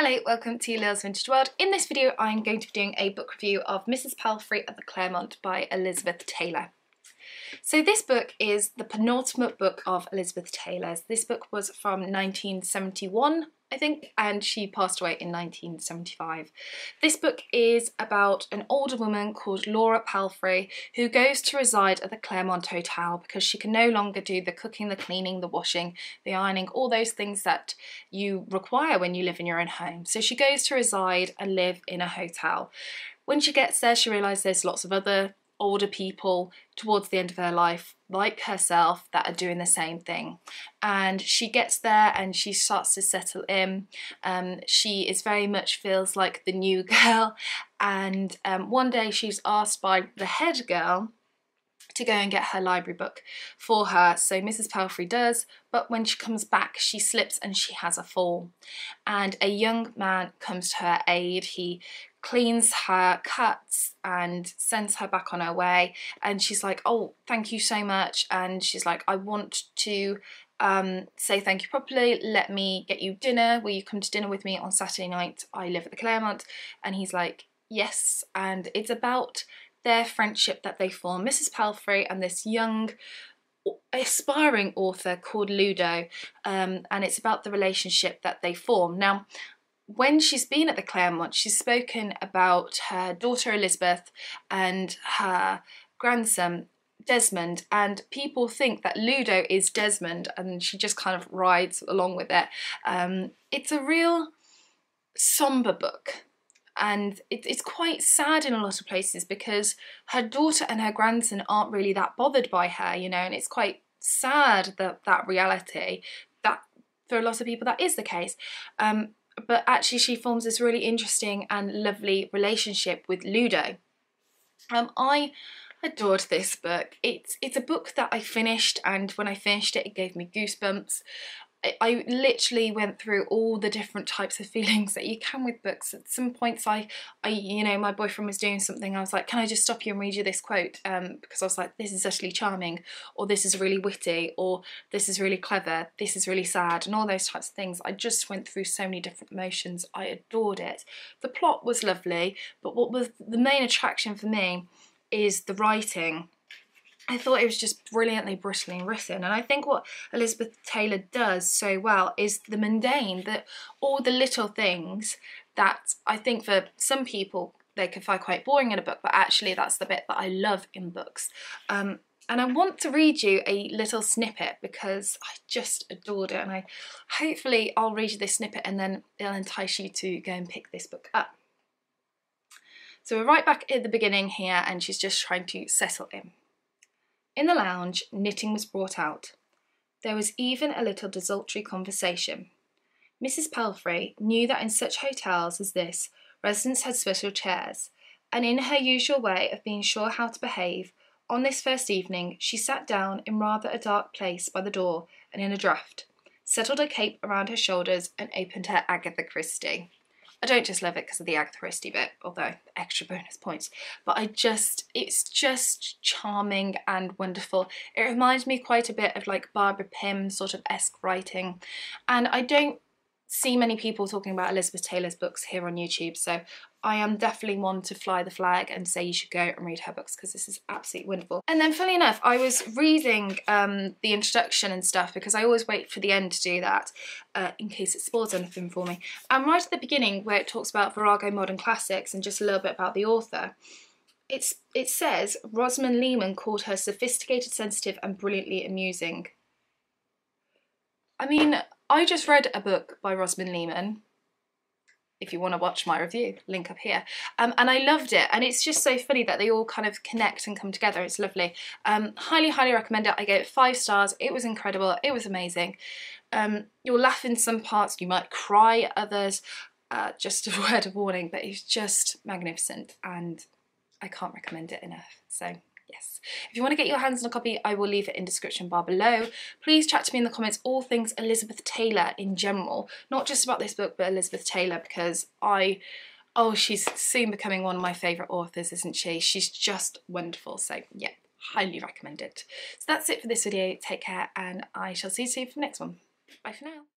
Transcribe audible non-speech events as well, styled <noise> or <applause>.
Hello, welcome to Lil's Vintage World. In this video I'm going to be doing a book review of Mrs Palfrey at the Claremont by Elizabeth Taylor. So this book is the penultimate book of Elizabeth Taylor's. This book was from 1971 I think, and she passed away in 1975. This book is about an older woman called Laura Palfrey who goes to reside at the Claremont Hotel because she can no longer do the cooking, the cleaning, the washing, the ironing, all those things that you require when you live in your own home. So she goes to reside and live in a hotel. When she gets there, she realises there's lots of other older people towards the end of her life like herself that are doing the same thing and she gets there and she starts to settle in um, she is very much feels like the new <laughs> girl and um, one day she's asked by the head girl to go and get her library book for her. So Mrs. Palfrey does, but when she comes back, she slips and she has a fall. And a young man comes to her aid. He cleans her cuts and sends her back on her way. And she's like, oh, thank you so much. And she's like, I want to um, say thank you properly. Let me get you dinner. Will you come to dinner with me on Saturday night? I live at the Claremont. And he's like, yes. And it's about their friendship that they form. Mrs. Palfrey and this young aspiring author called Ludo um, and it's about the relationship that they form. Now when she's been at the Claremont, she's spoken about her daughter Elizabeth and her grandson Desmond, and people think that Ludo is Desmond, and she just kind of rides along with it. Um, it's a real somber book, and it, it's quite sad in a lot of places because her daughter and her grandson aren't really that bothered by her, you know, and it's quite sad that that reality that for a lot of people that is the case. Um, but actually she forms this really interesting and lovely relationship with Ludo. Um, I adored this book. It's it's a book that I finished and when I finished it it gave me goosebumps. I literally went through all the different types of feelings that you can with books. At some points, I, I, you know, my boyfriend was doing something. I was like, "Can I just stop you and read you this quote?" Um, because I was like, "This is utterly charming," or "This is really witty," or "This is really clever," "This is really sad," and all those types of things. I just went through so many different emotions. I adored it. The plot was lovely, but what was the main attraction for me is the writing I thought it was just brilliantly, bristling written. And I think what Elizabeth Taylor does so well is the mundane, that all the little things that I think for some people they can find quite boring in a book, but actually that's the bit that I love in books. Um, and I want to read you a little snippet because I just adored it and I hopefully I'll read you this snippet and then it'll entice you to go and pick this book up. So we're right back at the beginning here and she's just trying to settle in. In the lounge, knitting was brought out. There was even a little desultory conversation. Mrs. Palfrey knew that in such hotels as this, residents had special chairs, and in her usual way of being sure how to behave, on this first evening she sat down in rather a dark place by the door and in a draught, settled her cape around her shoulders, and opened her Agatha Christie. I don't just love it because of the Agatha Christie bit, although extra bonus points, but I just, it's just charming and wonderful. It reminds me quite a bit of like Barbara Pym sort of esque writing, and I don't see many people talking about Elizabeth Taylor's books here on YouTube, so I am definitely one to fly the flag and say you should go and read her books because this is absolutely wonderful. And then funny enough, I was reading um, the introduction and stuff because I always wait for the end to do that uh, in case it spoils anything for me. And right at the beginning where it talks about Virago Modern Classics and just a little bit about the author, it's, it says Rosamond Lehmann called her sophisticated, sensitive and brilliantly amusing. I mean, I just read a book by Rosamond Lehmann. If you want to watch my review, link up here. Um, and I loved it. And it's just so funny that they all kind of connect and come together. It's lovely. Um, highly, highly recommend it. I gave it five stars. It was incredible. It was amazing. Um, you'll laugh in some parts. You might cry others. Uh, just a <laughs> word of warning, but it's just magnificent. And I can't recommend it enough. So yes. If you want to get your hands on a copy, I will leave it in description bar below. Please chat to me in the comments all things Elizabeth Taylor in general, not just about this book, but Elizabeth Taylor, because I, oh, she's soon becoming one of my favourite authors, isn't she? She's just wonderful. So yeah, highly recommend it. So that's it for this video. Take care, and I shall see you soon for the next one. Bye for now.